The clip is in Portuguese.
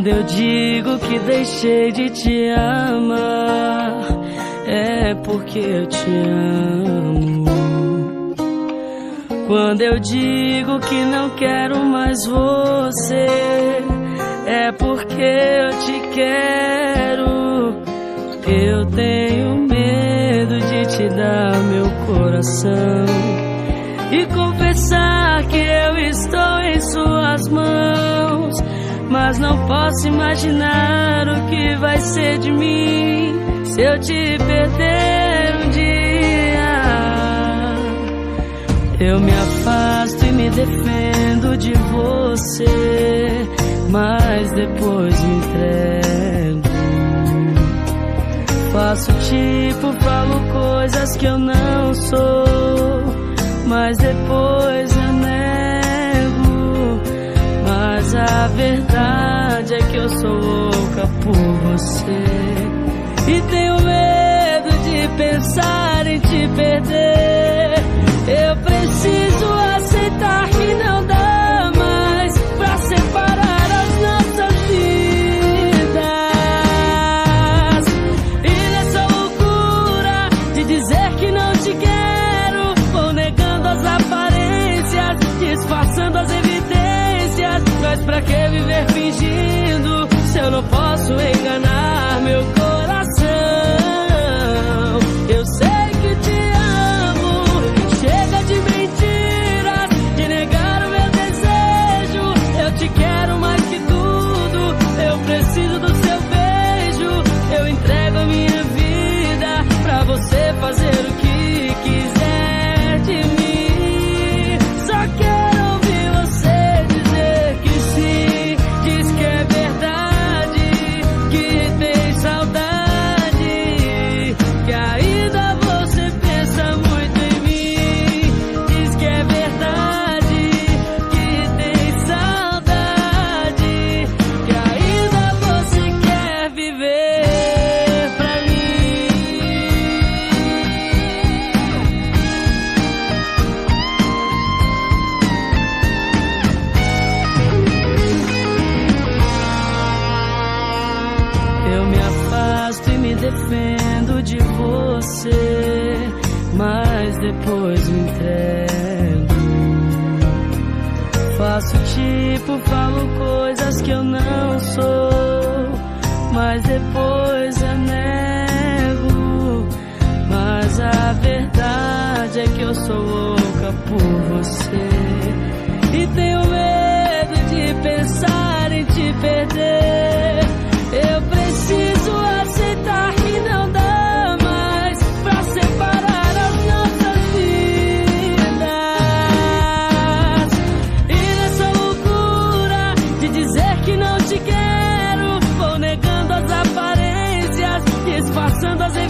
Quando eu digo que deixei de te amar, é porque eu te amo. Quando eu digo que não quero mais você, é porque eu te quero. Eu tenho medo de te dar meu coração e confessar que eu estou em suas mãos. Mas não posso imaginar o que vai ser de mim se eu te perder um dia. Eu me afasto e me defendo de você, mas depois me entrego. Faço tipo, falo coisas que eu não sou, mas depois eu nego. Mas a verdade é que eu sou louca por você. E tenho medo de pensar em te perder. Mas pra que viver fingindo se eu não posso enganar meu coração? Eu sei que te amo, chega de mentiras, de negar o meu desejo. Eu te quero mais que tudo, eu preciso do seu beijo. Eu entrego a minha vida pra você fazer o que depois me entrego. Faço tipo, falo coisas que eu não sou, mas depois disfarçando as